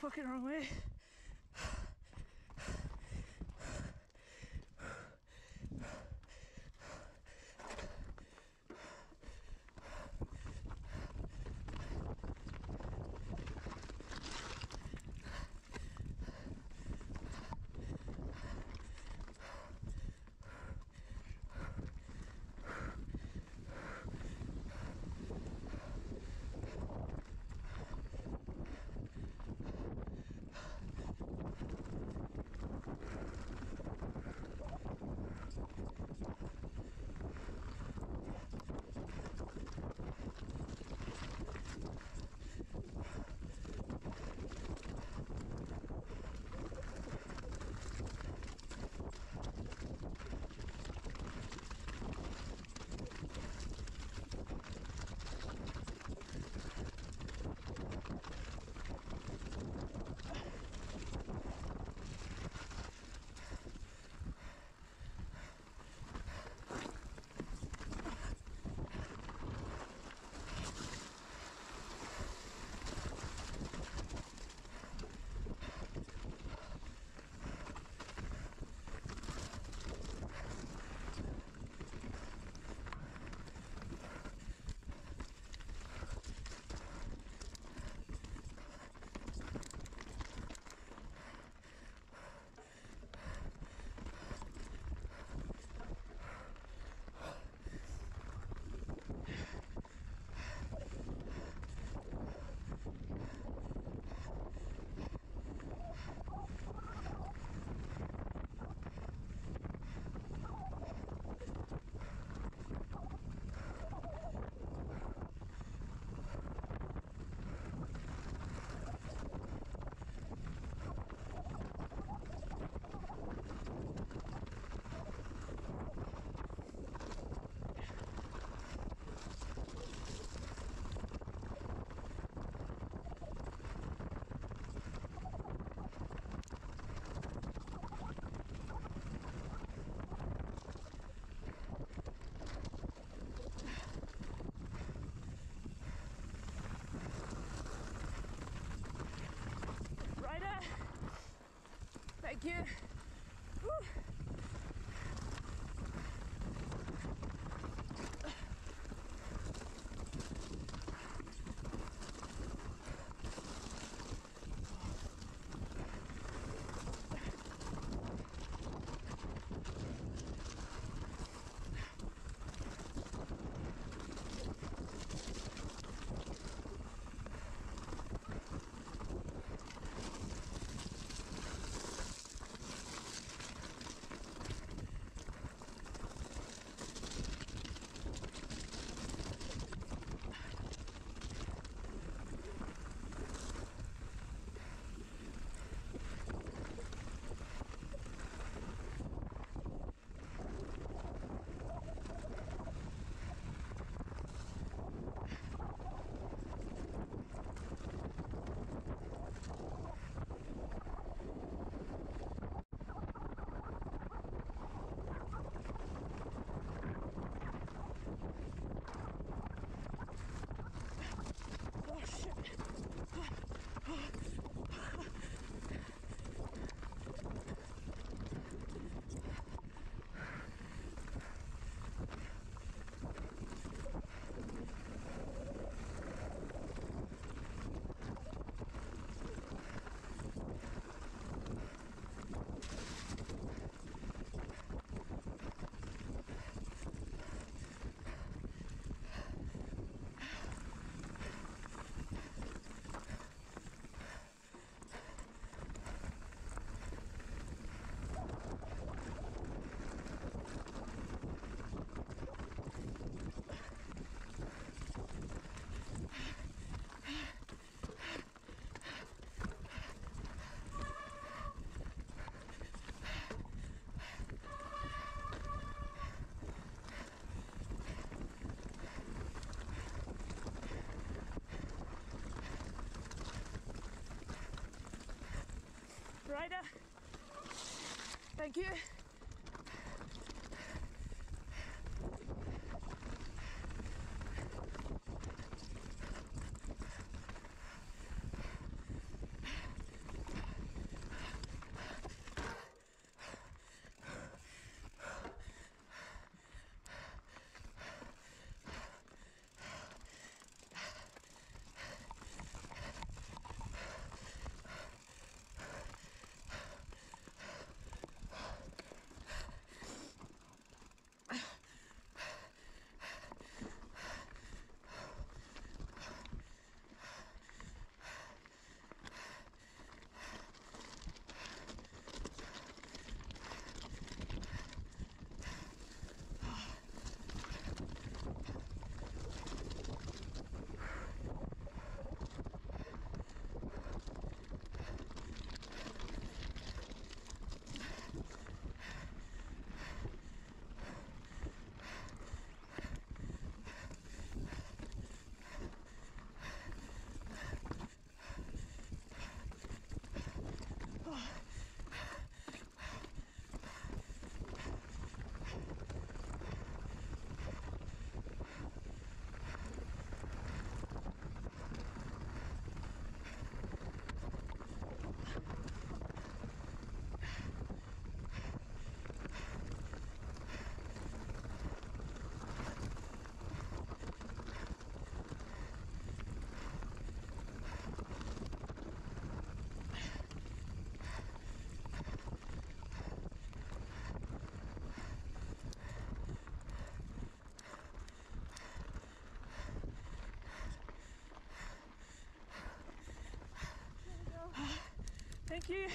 Fucking wrong way. Thank Ryder. Thank you. Thank you.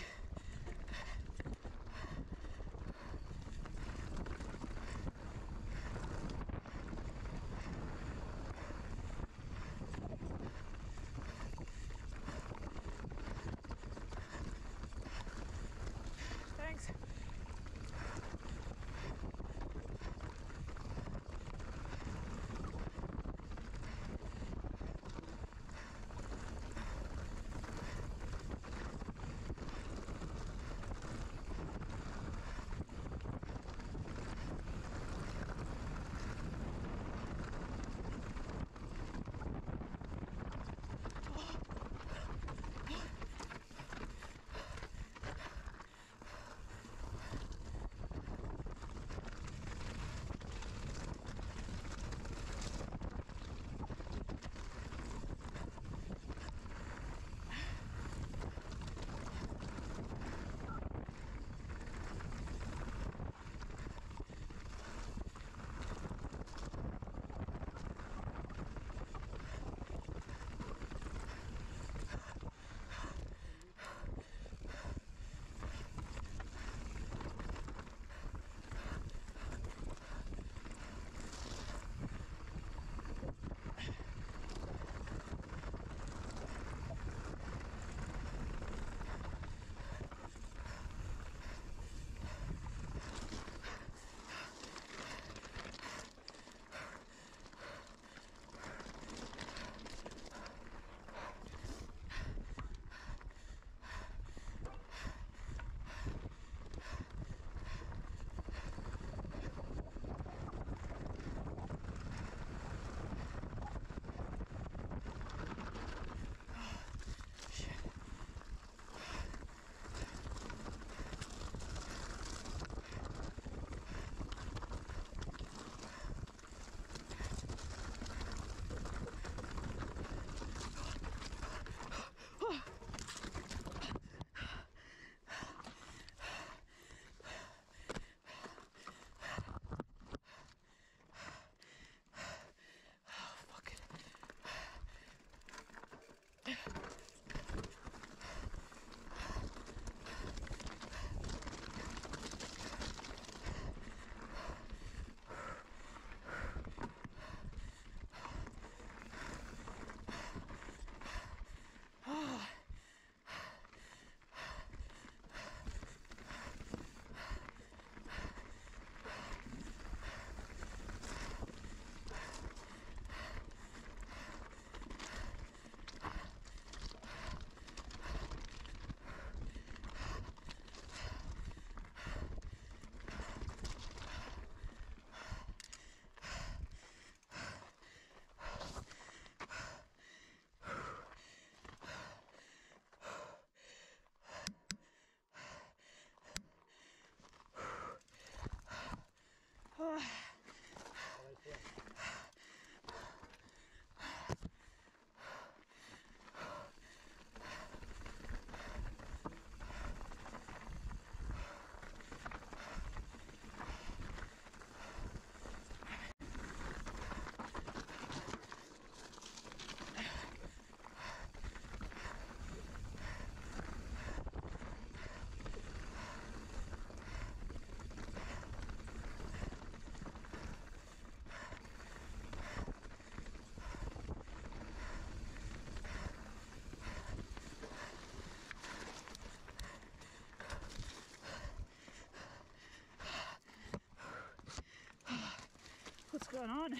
What's going on?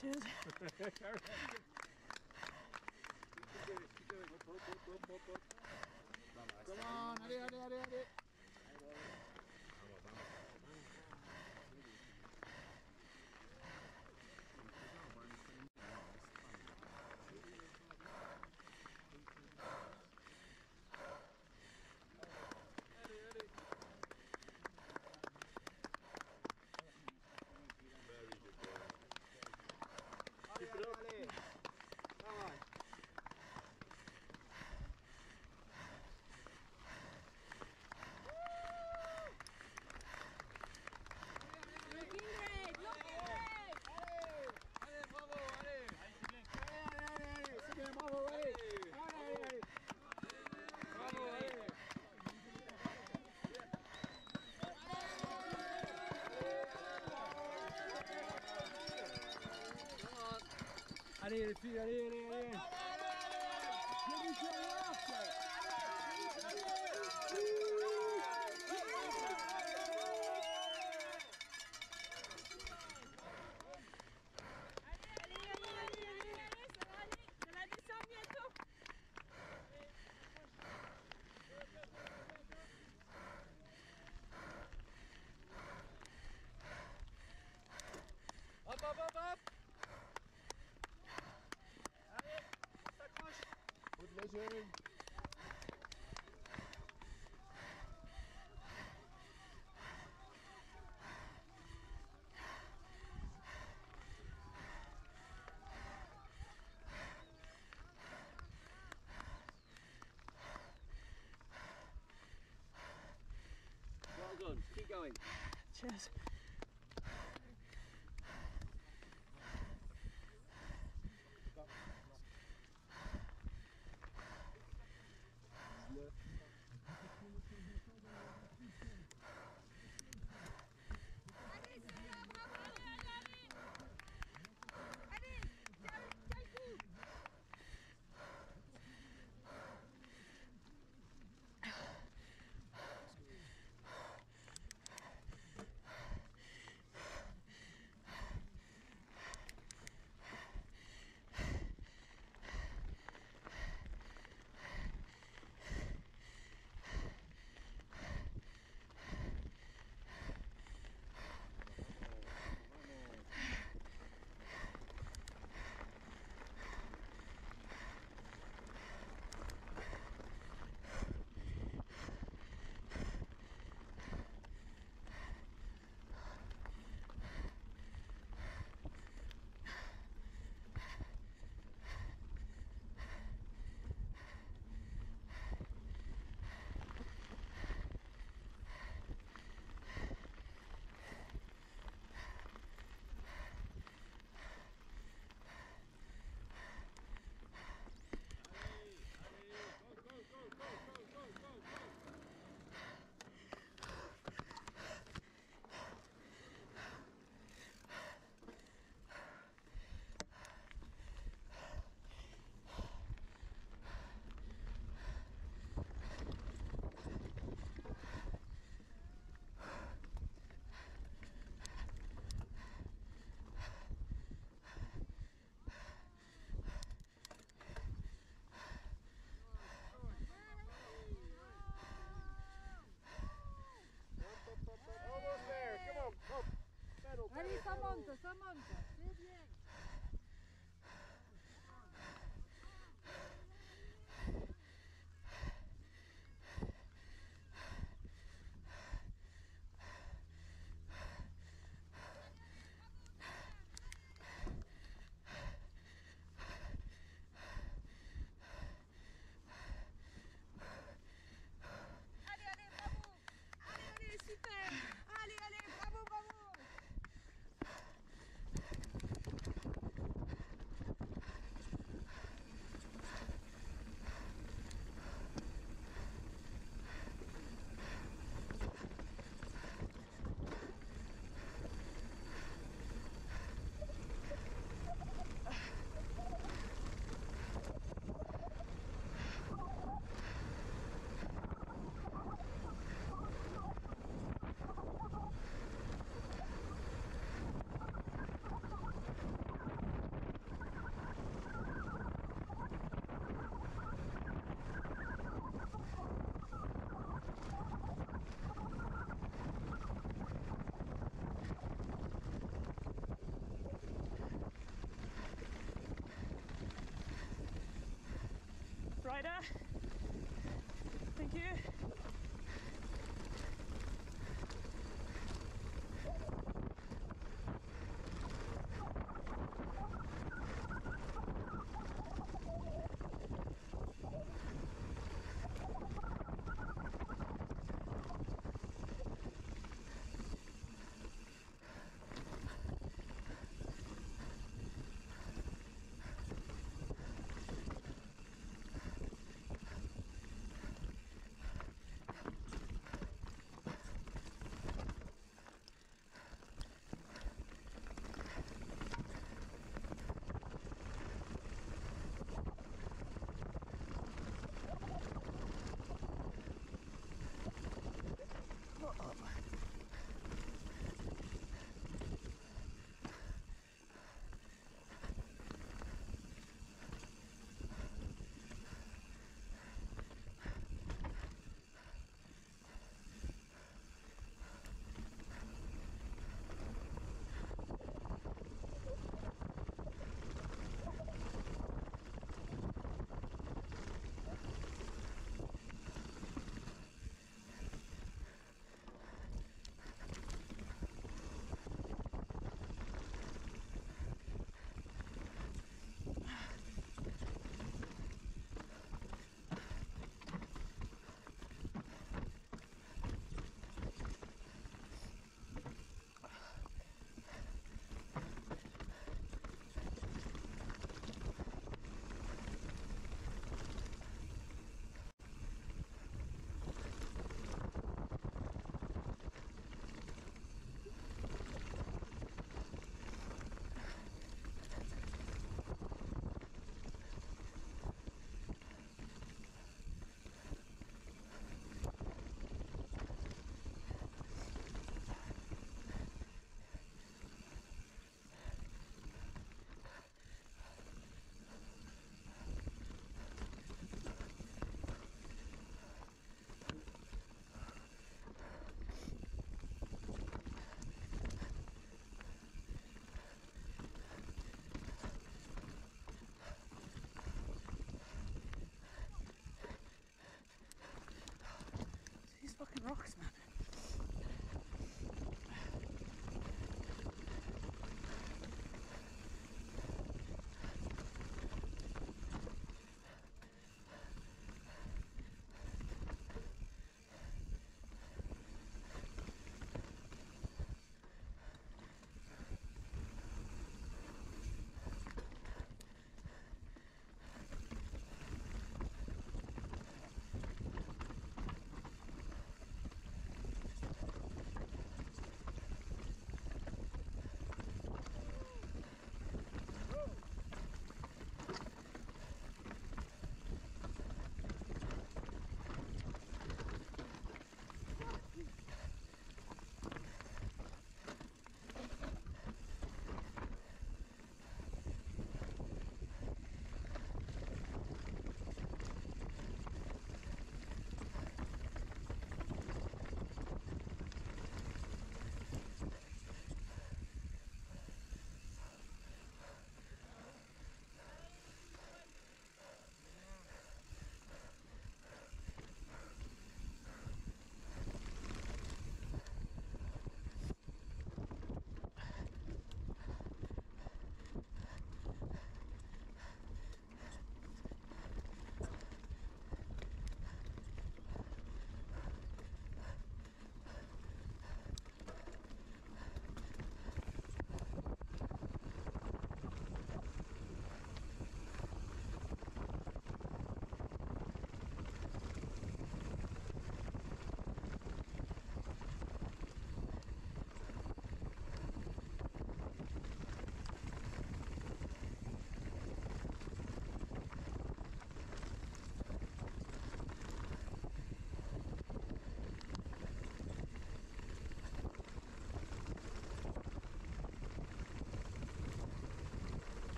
Cheers. Come on, hurry, hurry, hurry, hurry. finire, finire, finire. Well. Keep going. Cheers. tontos, somos rider. Thank you. fucking rocks, man.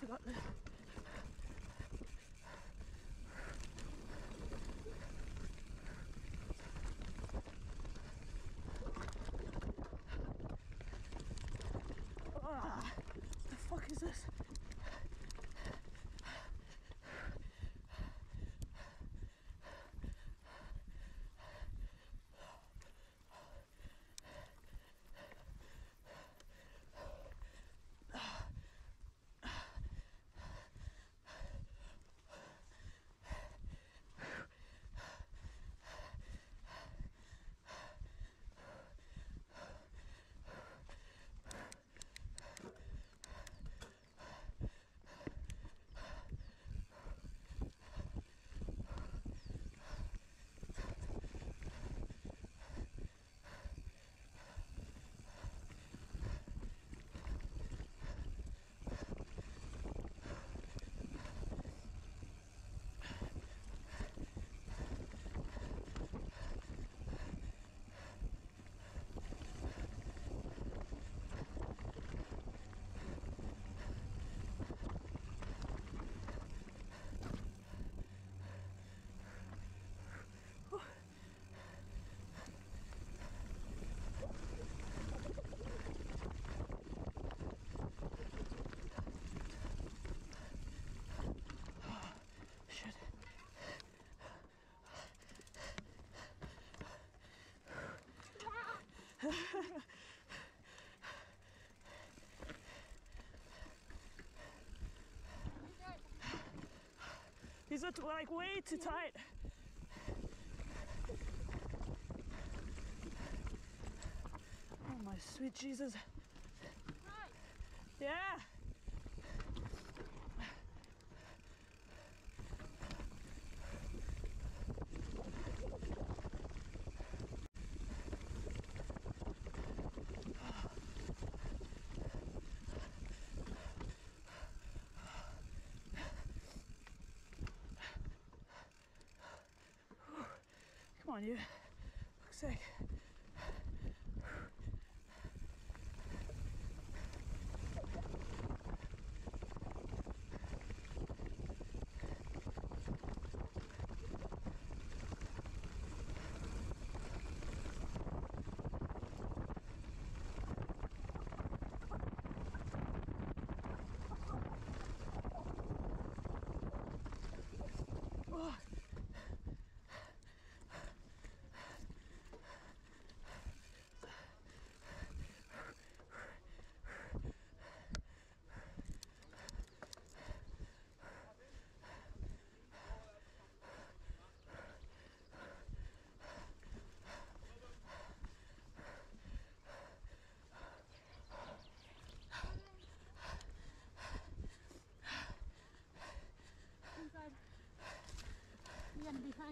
Forgot this. Ah, the fuck is this? These are like way too tight. Oh my sweet Jesus.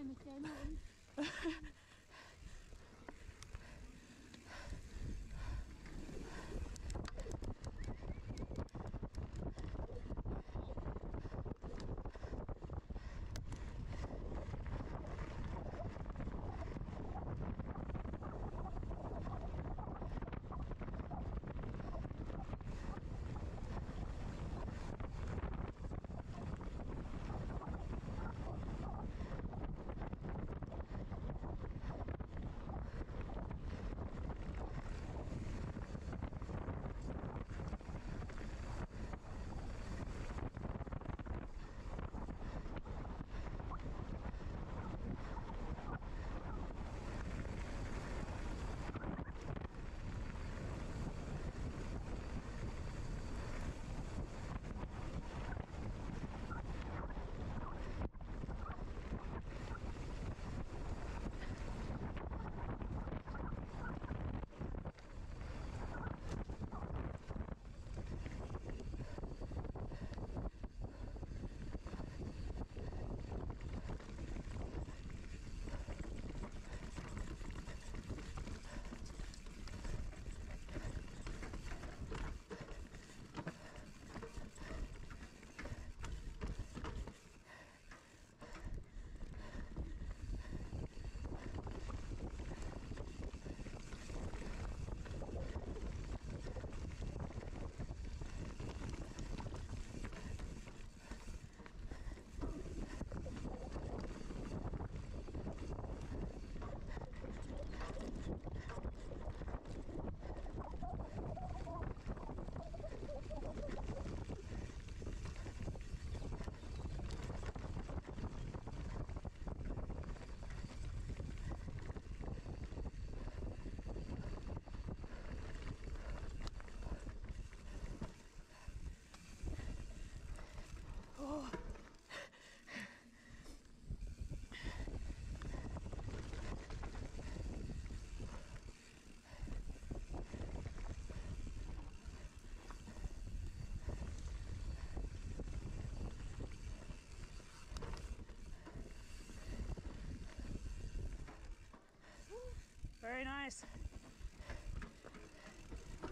嗯。Nice.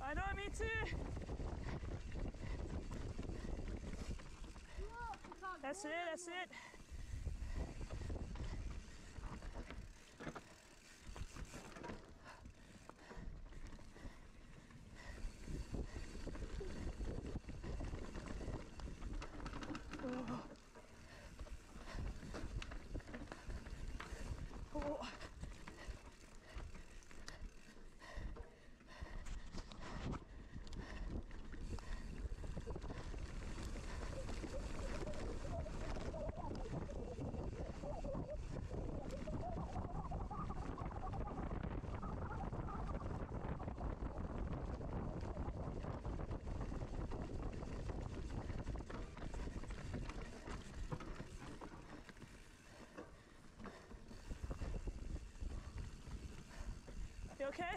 I know, me too. That's it, that's it. Oh. You okay?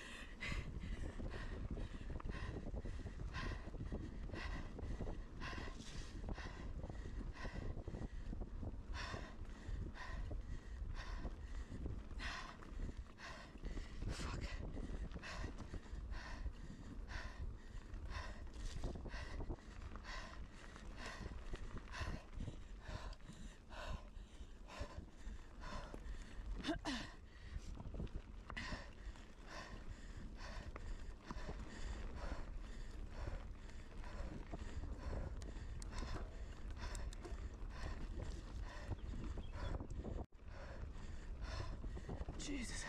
Jesus.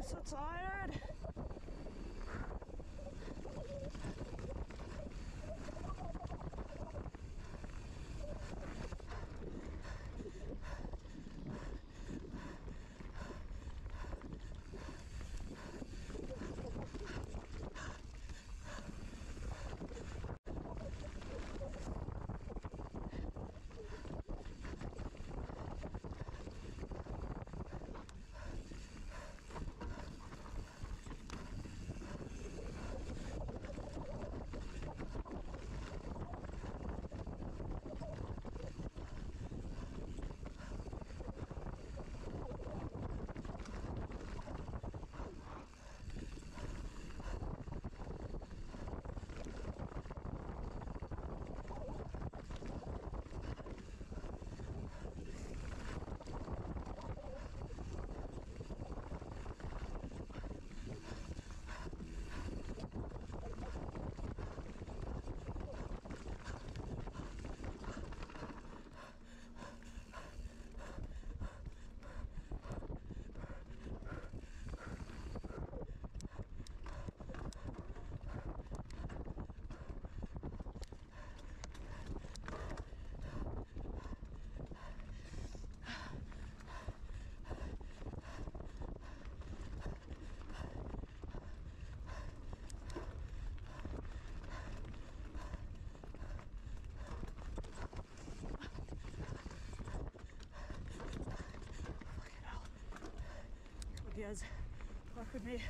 I'm so tired. Diaz, walk with me.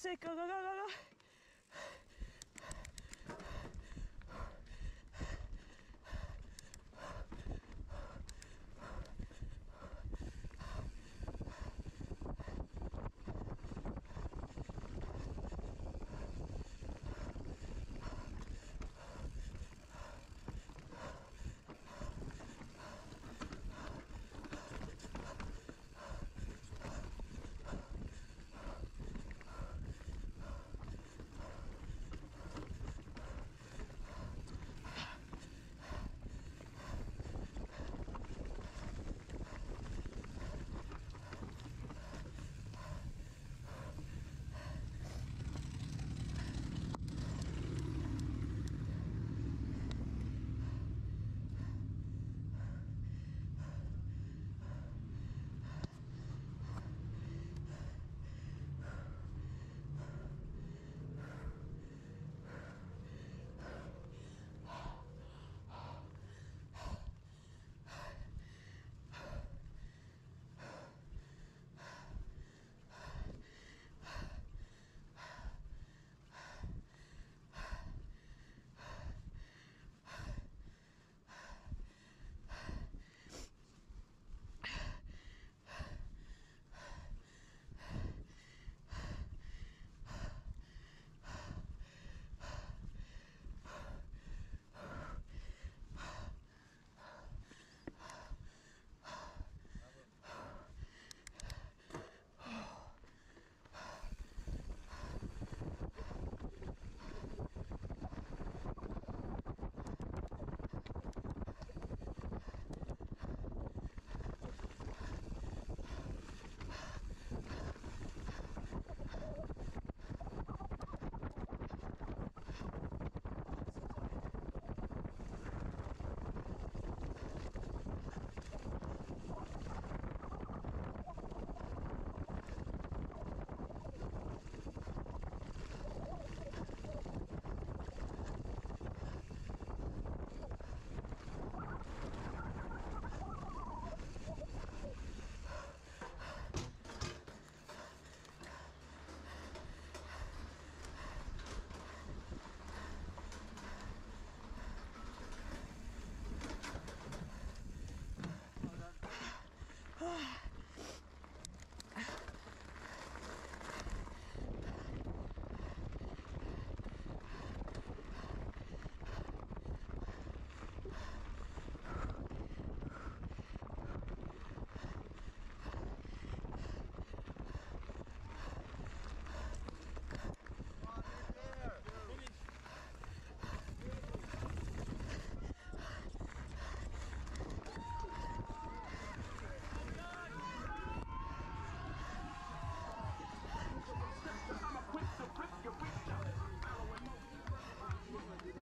seco, go, go.